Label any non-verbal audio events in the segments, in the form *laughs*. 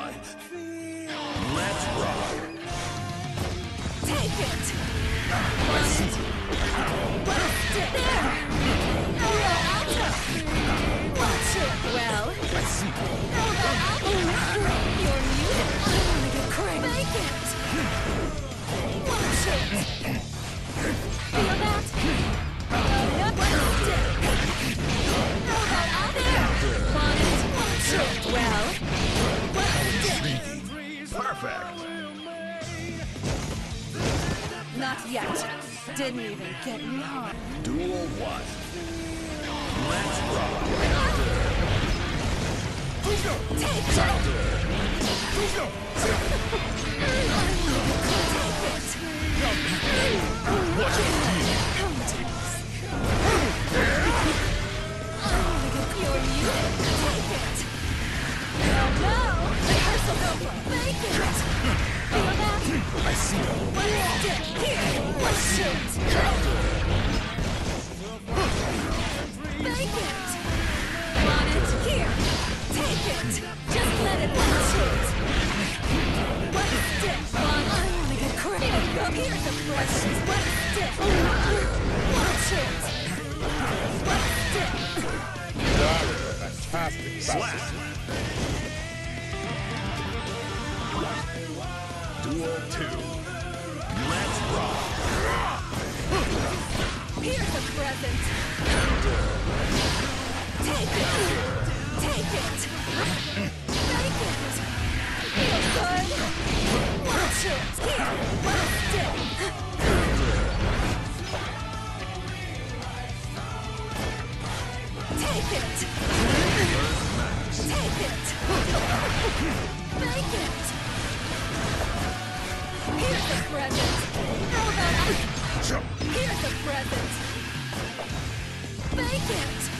Let's rock. Take it! It? Blast it! There! Not yet. Didn't even get me hard. Duel one. Let's rock. Take it! Watch *laughs* Slap. Duel two. Let's rock. Here's a present. Take it. Take it. Take it. Feel good. Watch it. Here. Blast it. Take it. Take it. Make it. Here's a present. How about I Here's a present. Make it.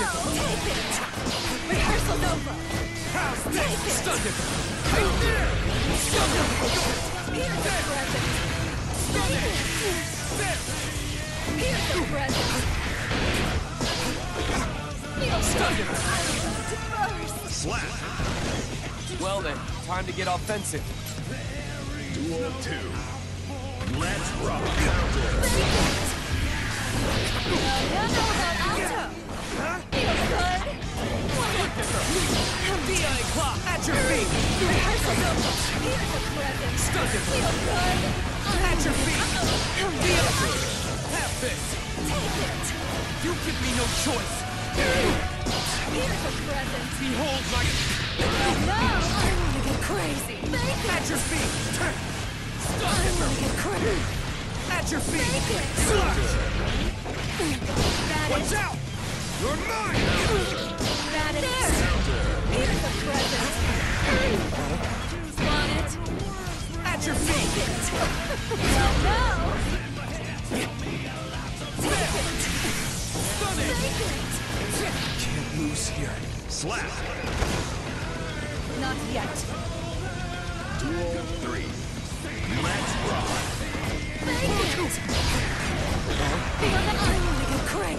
no. Take it. Rehearsal's over. How's Take this? it. Stun it! Right there! Stun it! Here's a present. Stun Take it! it. There! Here's a present. Feel Stun good. it! I want to burst. Slap. Well then, time to get offensive. Duel two. Let's rock. No, no, no, about Alta. Feel good. On clock! At your feet! Present. It! Feel good. At your feet! Be on Have this! Take it. You give me no choice! Here's a present. Behold my... No, I wanna get crazy. Make it. At your feet! I wanna get crazy. At your feet! Make it. Watch out! You're mine! That is. Here's a present. Want it? At your feet! it. No, no. Take it. Stun it! Take it. Can't lose here. Slap. Not yet. Duel three. Let's rock. Make it. Feel that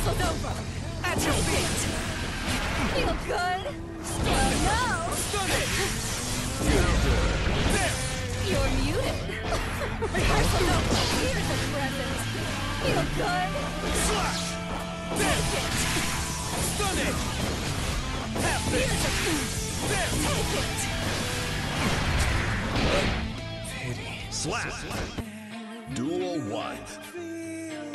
rehearsal's over. At your feet! it. Feel good? Well, no. Stun it! There! You're muted. Rehearsal's over. Here's the present. Feel good? Slash! Take it. Stun it! Half Here's this! the There! Take it. Pity. Slap. Duel one.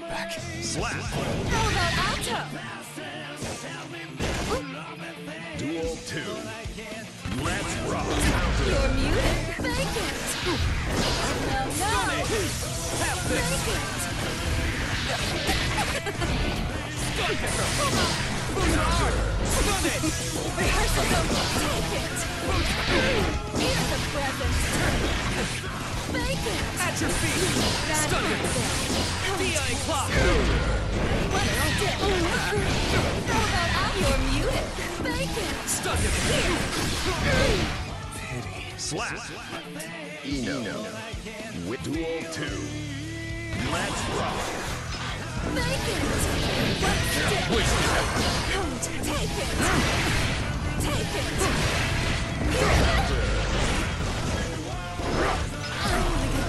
Minor setback. Slap. Duel two. Let's rock. Half this! Stun it! Rehearsal's over. Take it. Here's present. At your feet! That's Stun it. it! Dia and Clock! What's it? How about out? You're muted. It. Stun it! Pity. Slap. Eno. With duel two. Let's rock. It? Don't take it. Take it.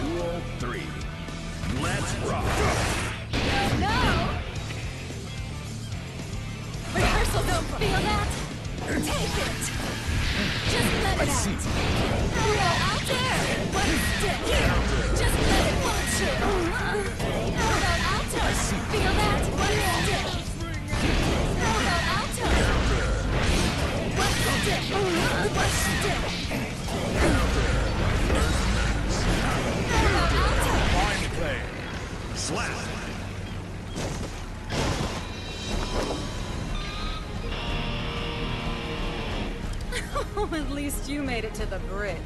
Duel three. Let's rock. Oh no! Rehearsal's over. Feel that? Take it. Just let it I out. see. How about out there? What's it? Here. Just let it watch it. How about out there? Feel that? How *laughs* At least you made it to the bridge.